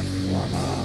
transformer.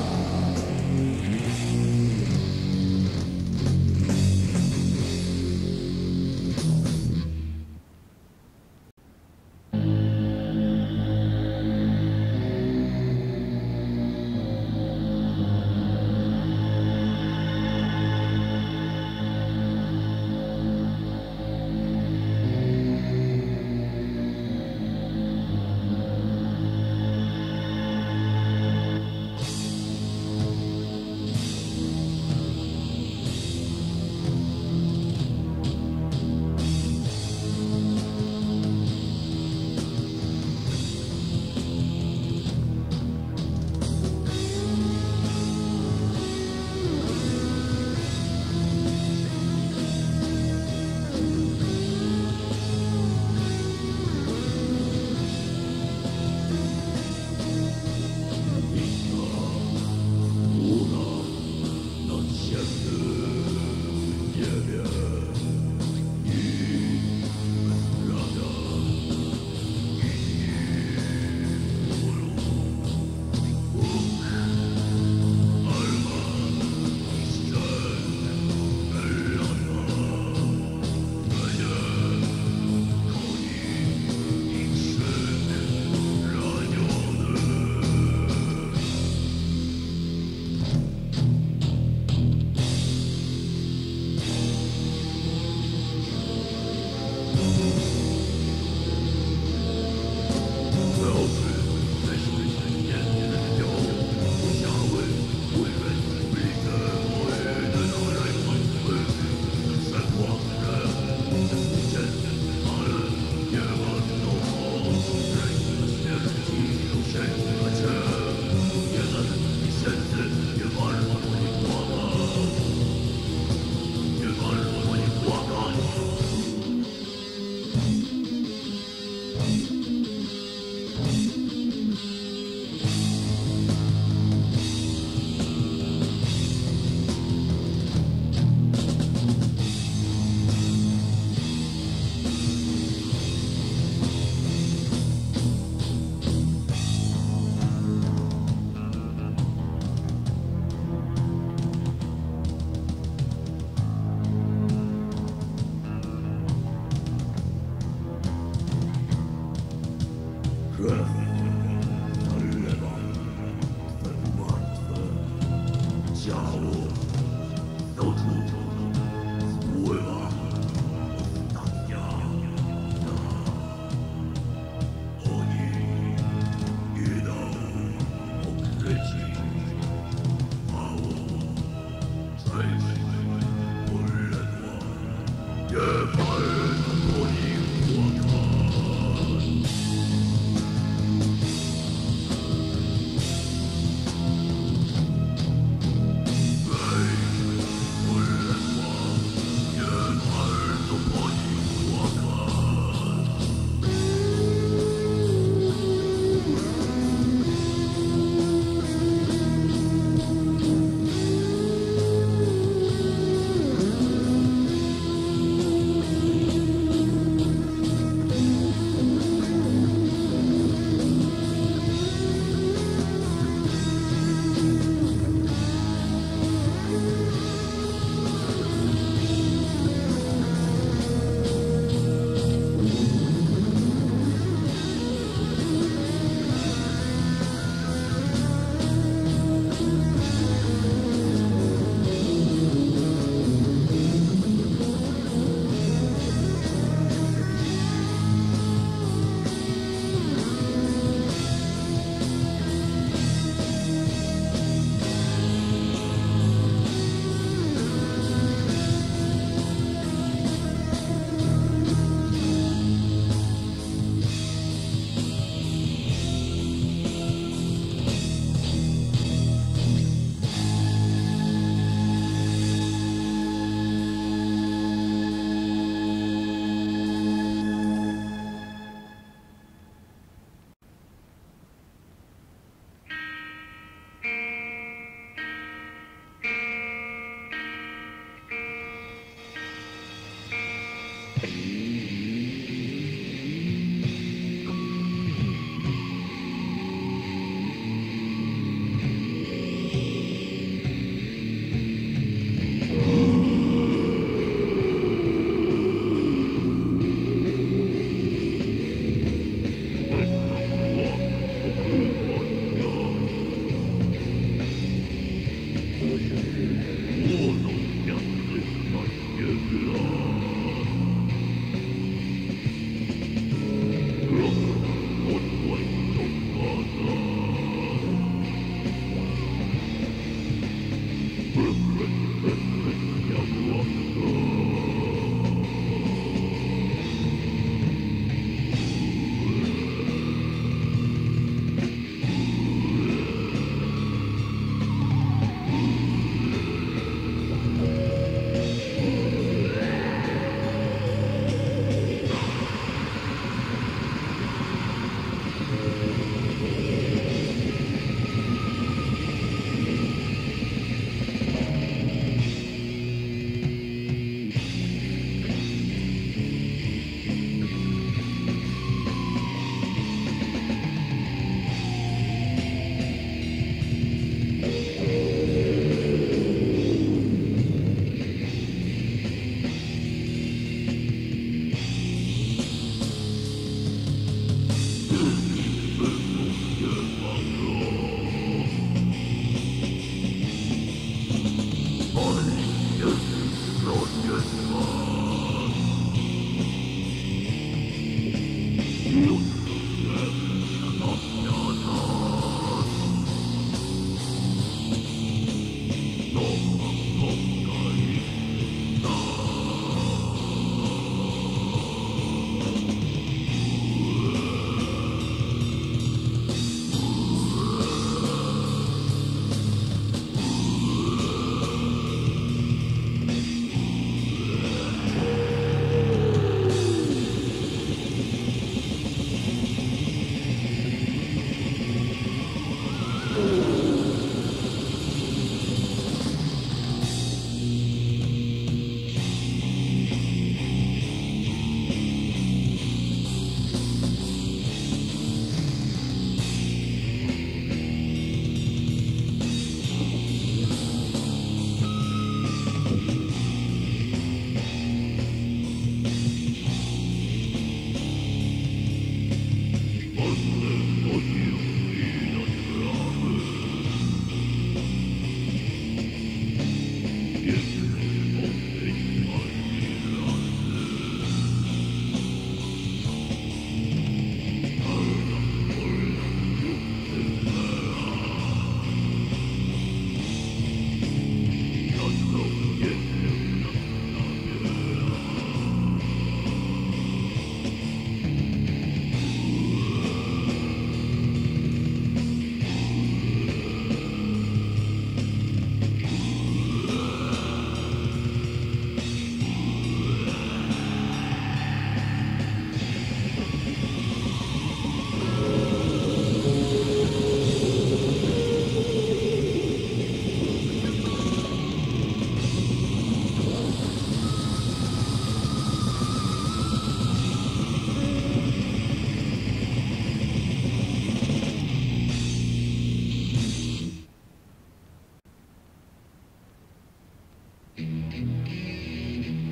Neue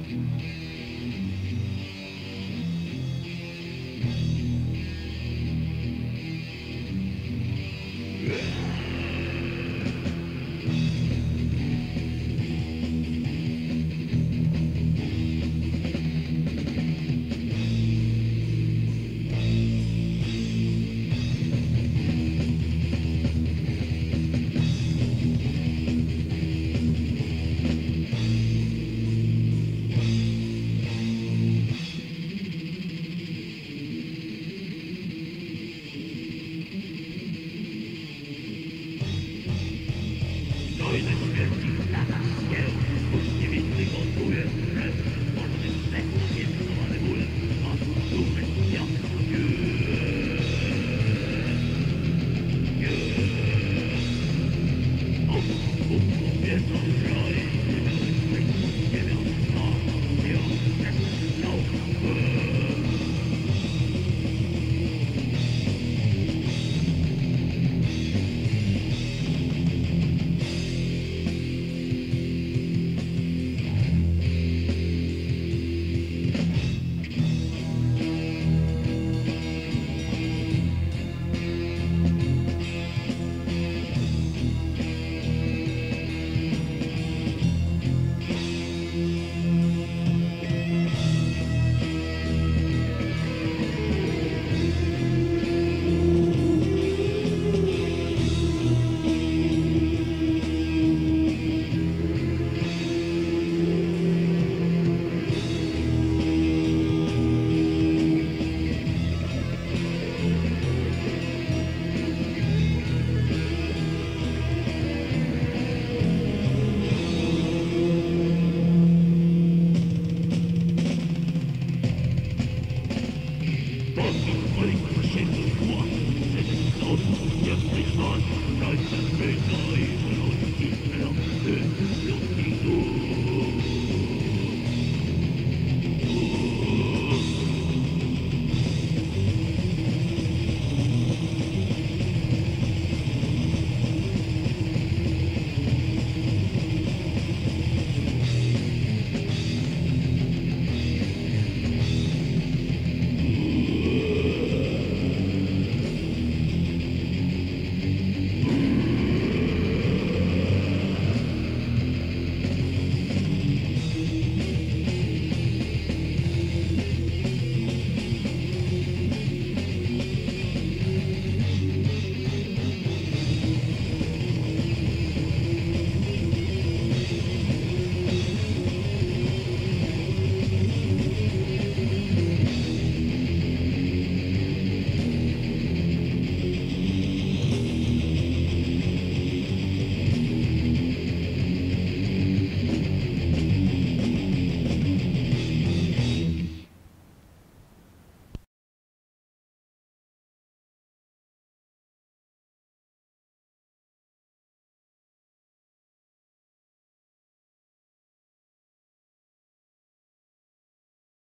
Frequenz.